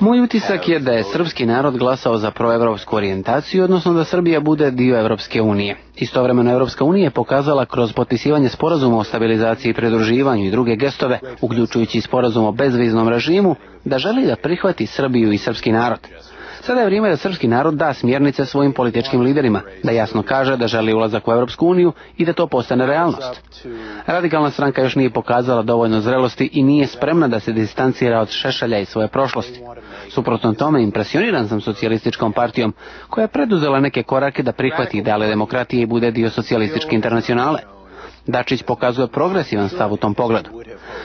Moj utisak je da je srpski narod glasao za proevropsku orijentaciju, odnosno da Srbija bude dio Evropske unije. Istovremeno Evropska unija je pokazala kroz potpisivanje sporazuma o stabilizaciji i pridruživanju i druge gestove, uključujući sporazum o bezviznom režimu, da želi da prihvati Srbiju i srpski narod. Sada je vrijeme da srpski narod da smjernice svojim političkim liderima, da jasno kaže da želi ulazak u Europsku uniju i da to postane realnost. Radikalna stranka još nije pokazala dovoljno zrelosti i nije spremna da se distancira od šešalja i svoje prošlosti. Suprotno tome, impresioniran sam socijalističkom partijom koja je preduzela neke korake da prihvati ideale demokratije i bude dio socijalističke internacionale. Dačić pokazuje progresivan stav u tom pogledu.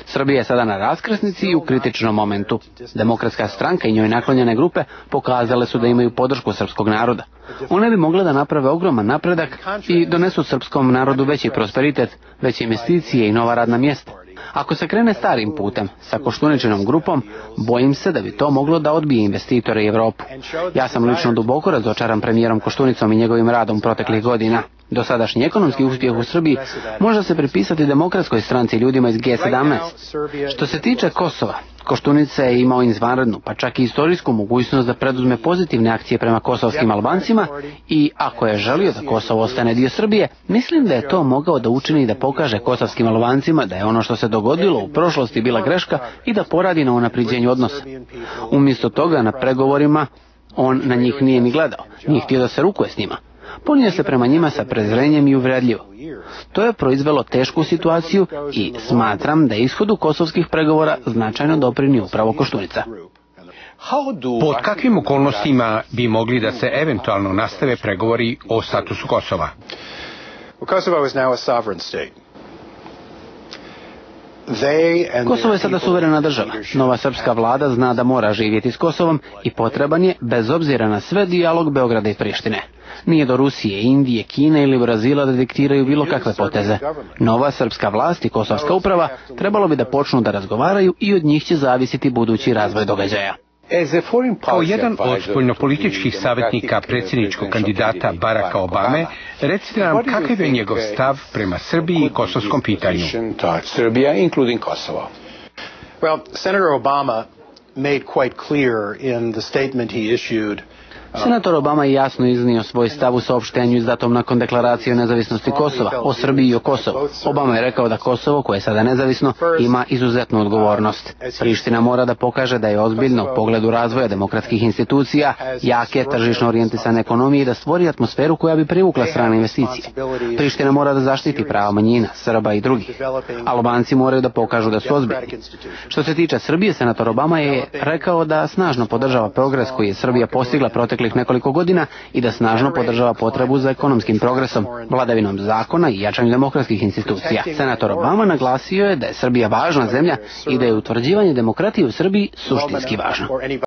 Srbija je sada na raskrsnici i u kritičnom momentu. Demokratska stranka i njoj naklonjene grupe pokazale su da imaju podršku srpskog naroda. One bi mogle da naprave ogroman napredak i donesu srpskom narodu veći prosperitet, veće investicije i nova radna mjesta. Ako se krene starim putem, sa Koštuničinom grupom, bojim se da bi to moglo da odbije investitore i Europu. Ja sam lično duboko razočaran premijerom Koštunicom i njegovim radom proteklih godina. Dosadašnji ekonomski uspjeh u Srbiji može se pripisati demokratskoj stranci ljudima iz G17. Što se tiče Kosova, Koštunica je imao izvanrednu, pa čak i istorijsku mogućnost da preduzme pozitivne akcije prema kosovskim Albancima i ako je želio da Kosovo ostane dio Srbije, mislim da je to mogao da učini i da pokaže kosovskim Albancima da je ono što se dogodilo u prošlosti bila greška i da poradi na unapriđenju odnosa. Umjesto toga na pregovorima on na njih nije ni gledao, nije htio da se rukuje s njima. Ponio se prema njima sa prezrenjem i uvredljivo. To je proizvelo tešku situaciju i smatram da je ishodu kosovskih pregovora značajno doprinio upravo Koštunica. Pod kakvim okolnostima bi mogli da se eventualno nastave pregovori o statusu Kosova? Kosovo is now a sovereign state. Kosovo je sada suverena država. Nova srpska vlada zna da mora živjeti s Kosovom i potreban je, bez obzira na sve, dijalog Beograda i Prištine. Nije do Rusije, Indije, Kine ili Brazila da diktiraju bilo kakve poteze. Nova srpska vlast i kosovska uprava trebalo bi da počnu da razgovaraju i od njih će zavisiti budući razvoj događaja. Kao jedan od spoljnopolitičkih savjetnika predsjedničkog kandidata Baracka Obame, recite nam kakav je njegov stav prema Srbiji i kosovskom pitanju. Well, Senator Obama made quite clear in the statement he issued Senator Obama je jasno iznio svoj stav u saopštenju izdatom nakon deklaracije o nezavisnosti Kosova, o Srbiji i o Kosovu. Obama je rekao da Kosovo, koje je sada nezavisno, ima izuzetnu odgovornost. Priština mora da pokaže da je ozbiljno u pogledu razvoja demokratskih institucija, jake, tržišno orijentisane ekonomije i da stvori atmosferu koja bi privukla strane investicije. Priština mora da zaštiti prava manjina, Srba i drugih. Albanci moraju da pokažu da su ozbiljni. Što se tiče Srbije, senator Obama je rekao da snažno podržava progres koji je Srbija postigla proteklih nekoliko godina i da snažno podržava potrebu za ekonomskim progresom, vladavinom zakona i jačanju demokratskih institucija. Senator Obama naglasio je da je Srbija važna zemlja i da je utvrđivanje demokratije u Srbiji suštinski važno.